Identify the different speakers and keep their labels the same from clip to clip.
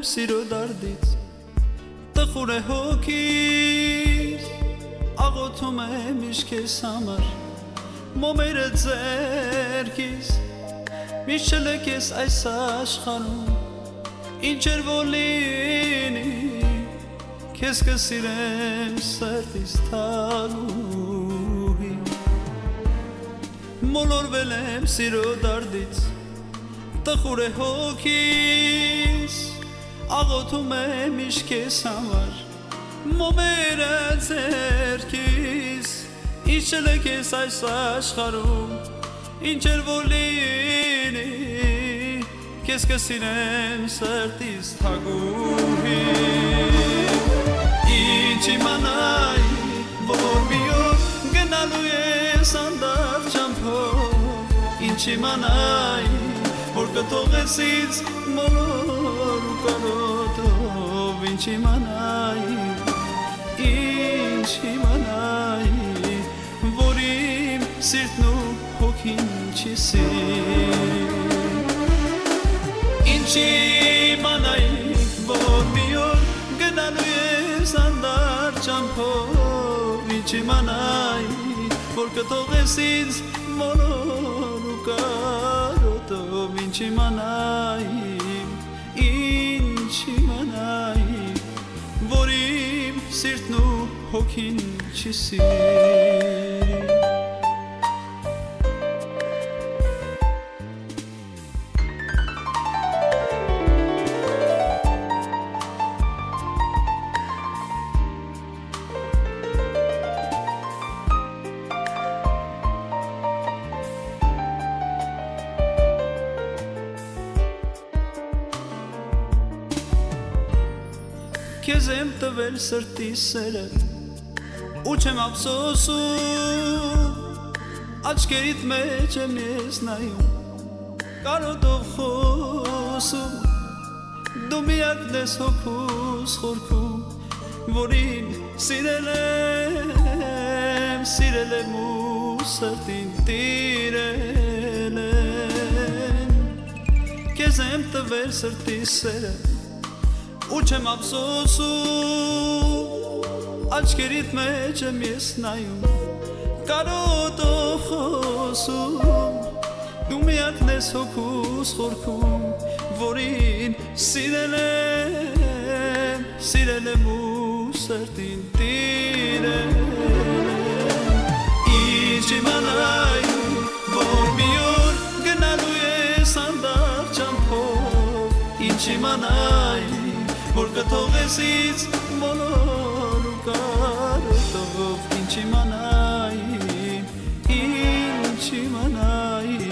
Speaker 1: եմ սիրո դարդից տխուր է հոգիս աղոթում եմ իշք ես համար մոմերը ձերքիս միշտ չլեք ես այս աշխարում ինչ էր որ լինի քեզ կսիրեմ սրտից թալուհի մոլորվել եմ սիրո դարդից տխուր է հոգիս աղոթում եմ իշք ես համար մոմերը ձերքիս իջել եք ես այս աշխարում ինչ էր որ լինի քեզ կսիրեմ սրտից թագուհի ինչ իմանայի որ մի օր գնալու ես անդար ճամփով ինչ իմանայի որ կթողես ինձ մոլոր ու կարոտով ինչ իմանայի ինչ իմանայի որ իմ սիրտն ու հոգին չի սիր ինչ իմանայի որ մի օր գնալու ես անդար ճամփով ինչ իմանայի որ կթողես ինձ սիրտն ու հոգին չի սիր Քեզ եմ տվել սրտի սերը ու չեմ ափսոսում աչքերիդ մեջ եմ ես նայում կարոտով խոսում դու միակն ես հոգուս խորքում որին սիրել եմ սիրել եմ ու սրտին տիրել եմ քեզ եմ տվել սրտի սերը ու չեմ ափսոսում աչքերիդ մեջ եմ ես նայում կարոտով խոսում դու միակն ես հոգուս խորքում որին սիրել եմ սիրել եմ ու սրտին տիրել եմ ինչ իմանայի որ մի օր գնալու ես անդար ճամփով ինչ իմանայի որ կթողես ինձ բոլոր ու կարոտով ինչ իմանայի ինչ իմանայի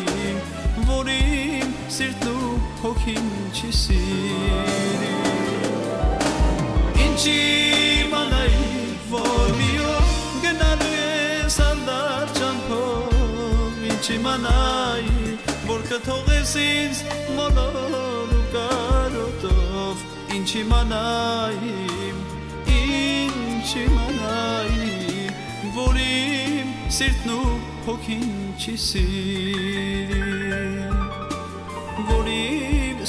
Speaker 1: որ իմ սիրտն ու հոգին չի սիրի ինչ իմանայի որ մի օր գնալու ես անդար ճամփով ինչ իմանայի որ կթողես ինձ բոլոր ու կարոտով ինչ իմանայի ինչ իմանայի որ իմ սիրտն ու հոգին չի սիրի որ իմ